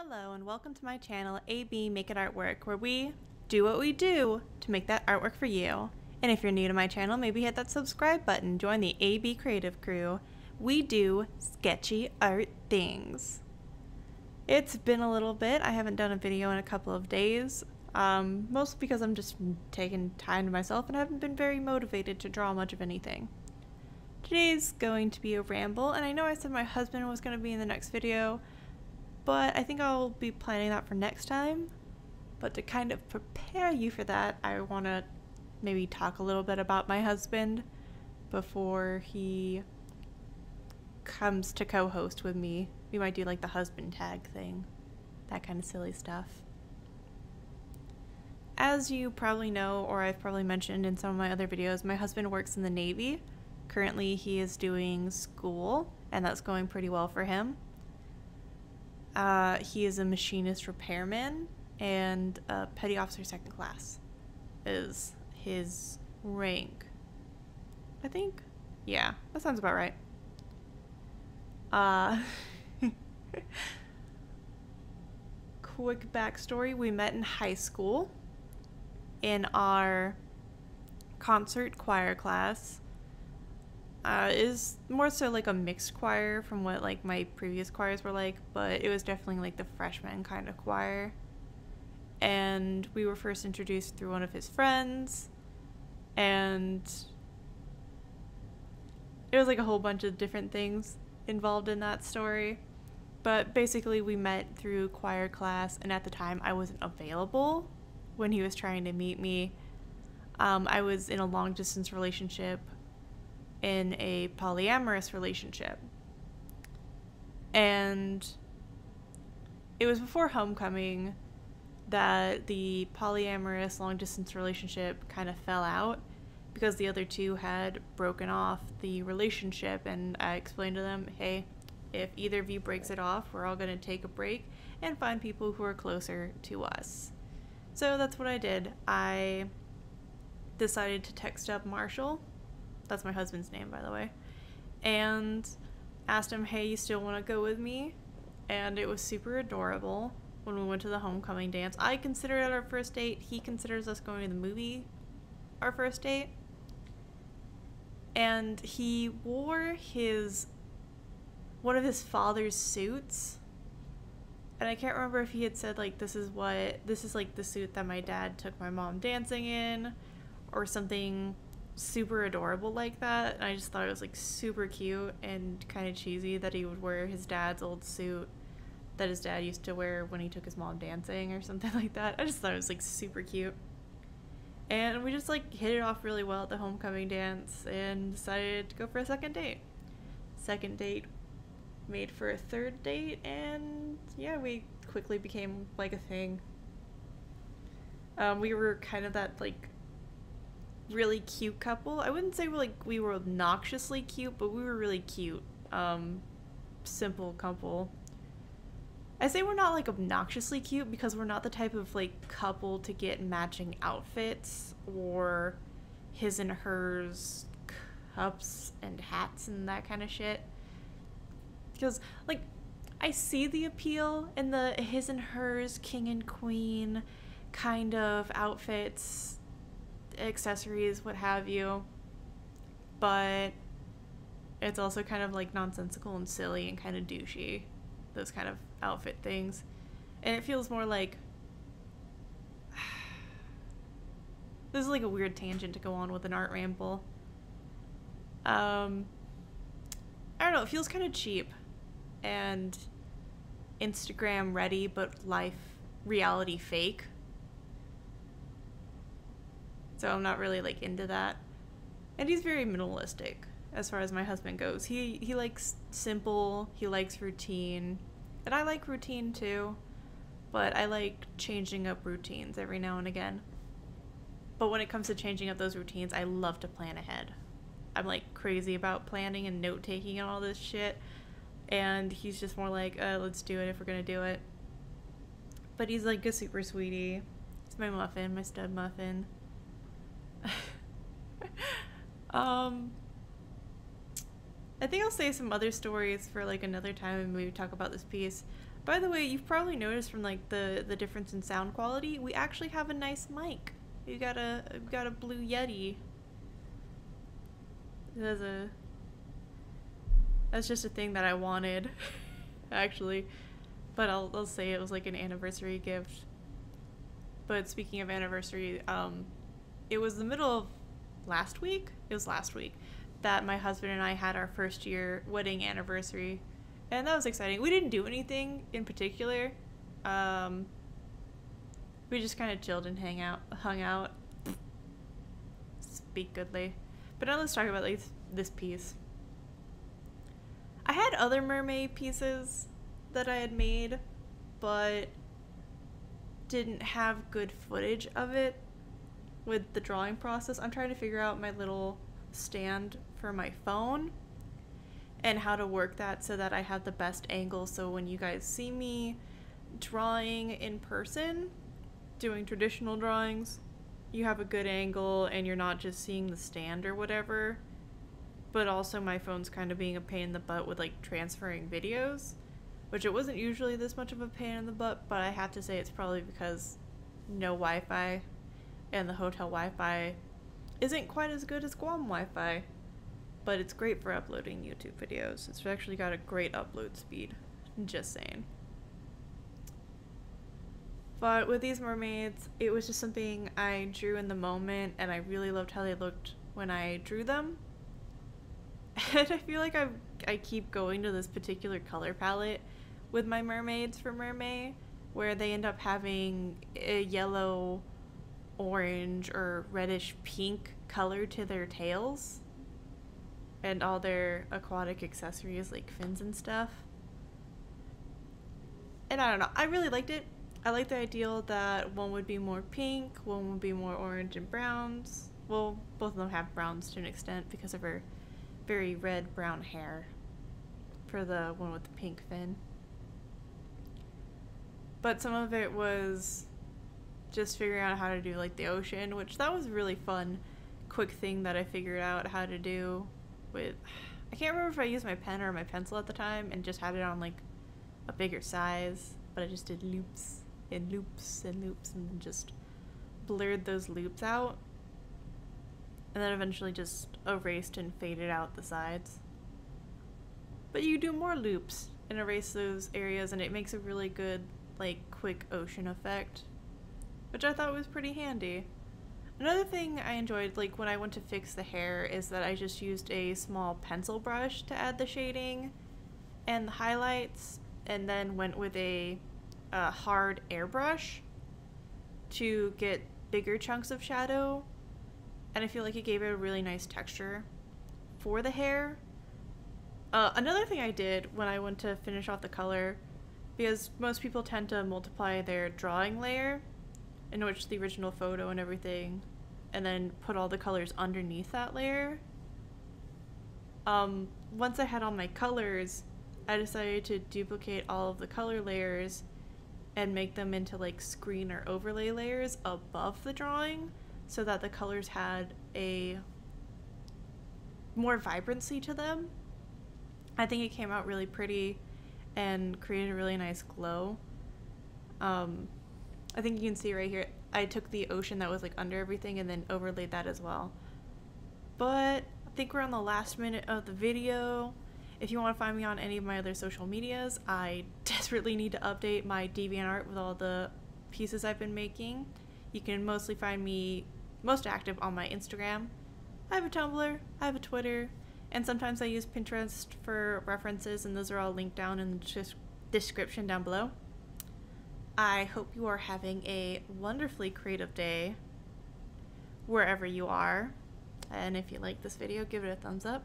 Hello and welcome to my channel AB Make It Artwork where we do what we do to make that artwork for you. And if you're new to my channel, maybe hit that subscribe button, join the AB Creative Crew. We do sketchy art things. It's been a little bit. I haven't done a video in a couple of days. Um, mostly because I'm just taking time to myself and haven't been very motivated to draw much of anything. Today's going to be a ramble, and I know I said my husband was going to be in the next video, but I think I'll be planning that for next time. But to kind of prepare you for that, I want to maybe talk a little bit about my husband before he comes to co host with me. We might do like the husband tag thing, that kind of silly stuff. As you probably know, or I've probably mentioned in some of my other videos, my husband works in the Navy. Currently, he is doing school, and that's going pretty well for him. Uh, he is a machinist repairman, and a petty officer second class is his rank. I think. Yeah, that sounds about right. Uh, quick backstory we met in high school in our concert choir class uh, is more so like a mixed choir from what like my previous choirs were like, but it was definitely like the freshman kind of choir. And we were first introduced through one of his friends, and it was like a whole bunch of different things involved in that story. But basically, we met through choir class, and at the time, I wasn't available when he was trying to meet me. Um, I was in a long distance relationship in a polyamorous relationship. And it was before homecoming that the polyamorous long distance relationship kind of fell out because the other two had broken off the relationship. And I explained to them, hey, if either of you breaks it off, we're all going to take a break and find people who are closer to us. So that's what I did. I decided to text up Marshall that's my husband's name, by the way. And asked him, hey, you still want to go with me? And it was super adorable when we went to the homecoming dance. I consider it our first date. He considers us going to the movie our first date. And he wore his one of his father's suits. And I can't remember if he had said like this is what this is like the suit that my dad took my mom dancing in or something super adorable like that. And I just thought it was like super cute and kind of cheesy that he would wear his dad's old suit that his dad used to wear when he took his mom dancing or something like that. I just thought it was like super cute. And we just like hit it off really well at the homecoming dance and decided to go for a second date. Second date made for a third date and yeah, we quickly became like a thing. Um, we were kind of that like really cute couple. I wouldn't say like we were obnoxiously cute, but we were really cute. Um, simple couple. I say we're not like obnoxiously cute because we're not the type of like couple to get matching outfits or his and hers cups and hats and that kind of shit. Because like I see the appeal in the his and hers king and queen kind of outfits accessories, what have you. But it's also kind of like nonsensical and silly and kind of douchey, those kind of outfit things. And it feels more like. this is like a weird tangent to go on with an art ramble. Um, I don't know, it feels kind of cheap and Instagram ready, but life reality fake. So I'm not really like into that. And he's very minimalistic as far as my husband goes. He he likes simple, he likes routine. And I like routine too, but I like changing up routines every now and again. But when it comes to changing up those routines, I love to plan ahead. I'm like crazy about planning and note taking and all this shit. And he's just more like, uh, let's do it if we're gonna do it. But he's like a super sweetie. He's my muffin, my stud muffin. Um, I think I'll say some other stories for like another time and maybe talk about this piece. By the way, you've probably noticed from like the the difference in sound quality, we actually have a nice mic. We got a we got a blue Yeti. That's a that's just a thing that I wanted, actually. But I'll I'll say it was like an anniversary gift. But speaking of anniversary, um, it was the middle of last week. It was last week that my husband and I had our first year wedding anniversary, and that was exciting. We didn't do anything in particular. Um, we just kind of chilled and hang out, hung out. Speak goodly. But now let's talk about like this piece. I had other mermaid pieces that I had made, but didn't have good footage of it with the drawing process. I'm trying to figure out my little stand for my phone and how to work that so that I have the best angle so when you guys see me drawing in person, doing traditional drawings, you have a good angle and you're not just seeing the stand or whatever. But also my phone's kind of being a pain in the butt with like transferring videos, which it wasn't usually this much of a pain in the butt, but I have to say it's probably because no Wi-Fi and the hotel Wi-Fi isn't quite as good as Guam Wi-Fi, but it's great for uploading YouTube videos. It's actually got a great upload speed. Just saying. But with these mermaids, it was just something I drew in the moment, and I really loved how they looked when I drew them. And I feel like I I keep going to this particular color palette with my mermaids for MerMay, where they end up having a yellow orange or reddish pink color to their tails and all their aquatic accessories like fins and stuff. And I don't know, I really liked it. I like the idea that one would be more pink, one would be more orange and browns. Well, both of them have browns to an extent because of her very red brown hair for the one with the pink fin. But some of it was just figuring out how to do like the ocean, which that was really fun, quick thing that I figured out how to do with. I can't remember if I used my pen or my pencil at the time and just had it on like a bigger size, but I just did loops and loops and loops and just blurred those loops out. And then eventually just erased and faded out the sides. But you do more loops and erase those areas and it makes a really good like quick ocean effect which I thought was pretty handy. Another thing I enjoyed, like when I went to fix the hair, is that I just used a small pencil brush to add the shading and the highlights, and then went with a, a hard airbrush to get bigger chunks of shadow. And I feel like it gave it a really nice texture for the hair. Uh, another thing I did when I went to finish off the color, because most people tend to multiply their drawing layer in which the original photo and everything, and then put all the colors underneath that layer. Um, once I had all my colors, I decided to duplicate all of the color layers and make them into like screen or overlay layers above the drawing so that the colors had a more vibrancy to them. I think it came out really pretty and created a really nice glow. Um, I think you can see right here. I took the ocean that was like under everything and then overlaid that as well. But I think we're on the last minute of the video. If you want to find me on any of my other social medias, I desperately need to update my DeviantArt with all the pieces I've been making. You can mostly find me most active on my Instagram. I have a Tumblr, I have a Twitter, and sometimes I use Pinterest for references, and those are all linked down in the description down below. I hope you are having a wonderfully creative day wherever you are. And if you like this video, give it a thumbs up.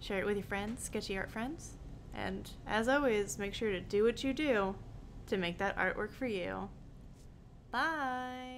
Share it with your friends, sketchy art friends. And as always, make sure to do what you do to make that artwork for you. Bye!